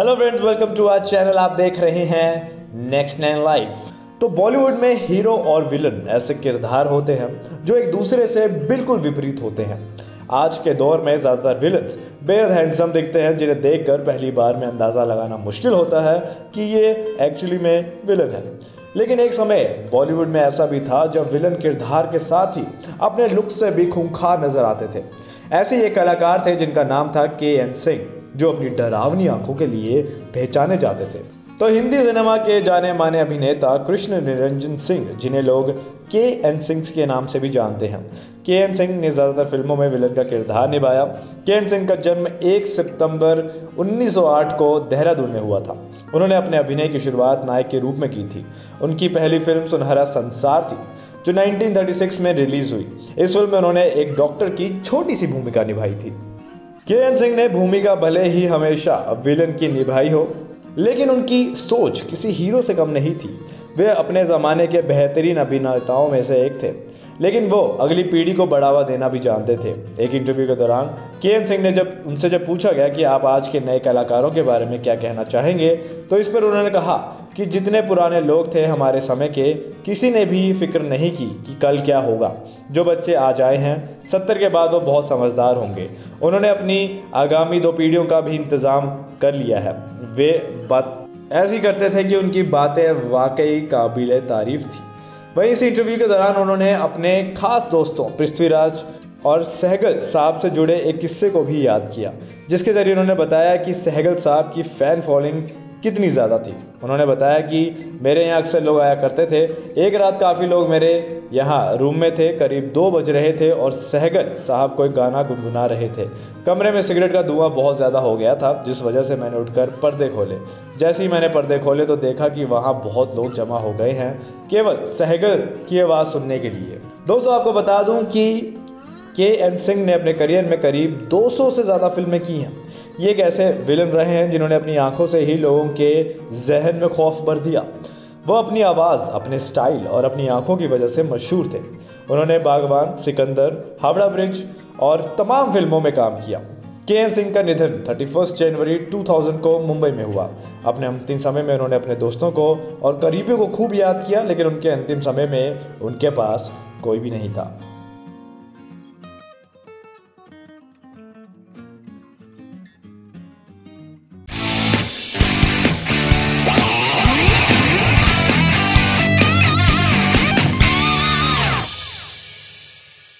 Hello friends welcome to our channel आप देख रहे हैं नेक्स्ट नाइन लाइफ तो बॉलीवुड में हीरो और विलन ऐसे किरदार होते हैं जो एक दूसरे से बिल्कुल विपरीत होते हैं। आज के दौर में ज़्यादातर विलन्स बेहद हैंडसम दिखते हैं, जिन्हें देखकर पहली बार में अंदाज़ा लगाना मुश्किल होता है कि ये एक्चुअली में विलन है। लेकिन एक समय बॉलीवुड में ऐसा भी था जब विलन किरदार के साथ ही अपने लुक से भी खूंखार नज़र आते थे। ऐसे ये कलाकार थे जिनका नाम था के एन सिंह जो अपनी डरावनी आँखों के लिए पहचाने जाते थे। तो हिंदी सिनेमा के जाने माने अभिनेता कृष्ण निरंजन सिंह, जिन्हें लोग के एन सिंह के नाम से भी जानते हैं। के एन सिंह ने ज़्यादातर फ़िल्मों में विलन का किरदार निभाया। के एन सिंह का जन्म 1 सितंबर 1908 को देहरादून में हुआ था। उन्होंने अपने अभिनय की शुरुआत नायक के रूप में की थी। उनकी पहली फ़िल्म सुनहरा संसार थी, जो 1936 में रिलीज़ हुई। इस फ़िल्म में उन्होंने एक डॉक्टर की छोटी सी भूमिका निभाई थी। के सिंह ने भूमिका भले ही हमेशा विलन की निभाई हो, लेकिन उनकी सोच किसी हीरो से कम नहीं थी। वे अपने ज़माने के बेहतरीन अभिनेताओं में से एक थे, लेकिन वो अगली पीढ़ी को बढ़ावा देना भी जानते थे। एक इंटरव्यू के दौरान के सिंह ने जब, उनसे जब पूछा गया कि आप आज के नए कलाकारों के बारे में क्या कहना चाहेंगे तो इस पर उन्होंने कहा कि जितने पुराने लोग थे हमारे समय के, किसी ने भी फ़िक्र नहीं की कि कल क्या होगा। जो बच्चे आज आए हैं, सत्तर के बाद वो बहुत समझदार होंगे। उन्होंने अपनी आगामी दो पीढ़ियों का भी इंतज़ाम कर लिया है। वे बात ऐसी करते थे कि उनकी बातें वाकई काबिल तारीफ़ थी। वहीं इस इंटरव्यू के दौरान उन्होंने अपने खास दोस्तों, पृथ्वीराज और सहगल साहब से जुड़े एक किस्से को भी याद किया, जिसके ज़रिए उन्होंने बताया कि सहगल साहब की फ़ैन फॉलोइंग कितनी ज़्यादा थी। उन्होंने बताया कि मेरे यहाँ अक्सर लोग आया करते थे। एक रात काफ़ी लोग मेरे यहाँ रूम में थे, करीब दो बज रहे थे और सहगल साहब कोई गाना गुनगुना रहे थे। कमरे में सिगरेट का धुआँ बहुत ज़्यादा हो गया था, जिस वजह से मैंने उठकर पर्दे खोले। जैसे ही मैंने पर्दे खोले तो देखा कि वहाँ बहुत लोग जमा हो गए हैं, केवल सहगल की आवाज़ सुनने के लिए। दोस्तों, आपको बता दूँ कि के एन सिंह ने अपने करियर में करीब 200 से ज़्यादा फ़िल्में की हैं। ये एक ऐसे विलन रहे हैं जिन्होंने अपनी आँखों से ही लोगों के जहन में खौफ भर दिया? वो अपनी आवाज़, अपने स्टाइल और अपनी आँखों की वजह से मशहूर थे। उन्होंने बागवान, सिकंदर, हावड़ा ब्रिज और तमाम फ़िल्मों में काम किया। के एन सिंह का निधन 31 जनवरी 2000 को मुंबई में हुआ। अपने अंतिम समय में उन्होंने अपने दोस्तों को और करीबियों को खूब याद किया, लेकिन उनके अंतिम समय में उनके पास कोई भी नहीं था।